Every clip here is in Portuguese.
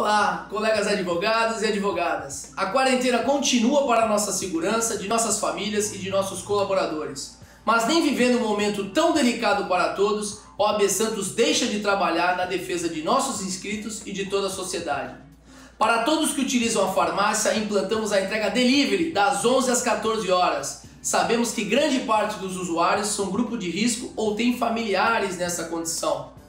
Olá, colegas advogados e advogadas. A quarentena continua para nossa segurança, de nossas famílias e de nossos colaboradores. Mas nem vivendo um momento tão delicado para todos, o AB Santos deixa de trabalhar na defesa de nossos inscritos e de toda a sociedade. Para todos que utilizam a farmácia, implantamos a entrega delivery das 11 às 14 horas. Sabemos que grande parte dos usuários são grupo de risco ou têm familiares nessa condição.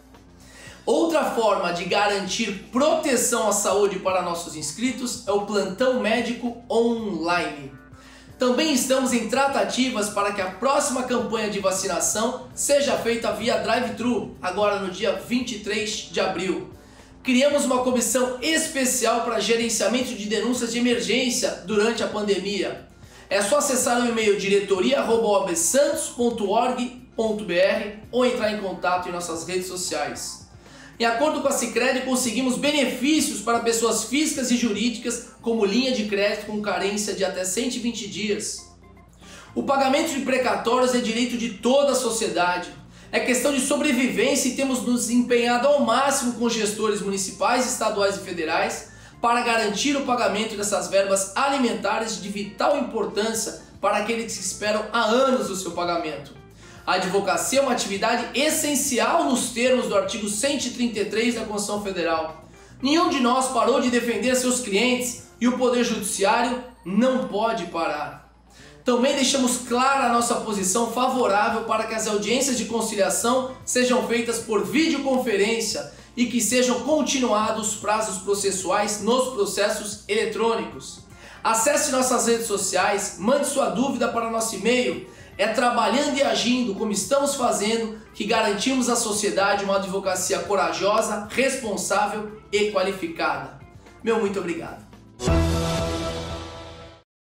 Outra forma de garantir proteção à saúde para nossos inscritos é o plantão médico online. Também estamos em tratativas para que a próxima campanha de vacinação seja feita via drive-thru, agora no dia 23 de abril. Criamos uma comissão especial para gerenciamento de denúncias de emergência durante a pandemia. É só acessar o e-mail diretoria.obsantos.org.br ou entrar em contato em nossas redes sociais. Em acordo com a Sicredi, conseguimos benefícios para pessoas físicas e jurídicas, como linha de crédito com carência de até 120 dias. O pagamento de precatórios é direito de toda a sociedade. É questão de sobrevivência e temos nos empenhado ao máximo com gestores municipais, estaduais e federais para garantir o pagamento dessas verbas alimentares de vital importância para aqueles que esperam há anos o seu pagamento. A advocacia é uma atividade essencial nos termos do artigo 133 da Constituição Federal. Nenhum de nós parou de defender seus clientes e o Poder Judiciário não pode parar. Também deixamos clara a nossa posição favorável para que as audiências de conciliação sejam feitas por videoconferência e que sejam continuados os prazos processuais nos processos eletrônicos. Acesse nossas redes sociais, mande sua dúvida para nosso e-mail é trabalhando e agindo como estamos fazendo que garantimos à sociedade uma advocacia corajosa, responsável e qualificada. Meu muito obrigado.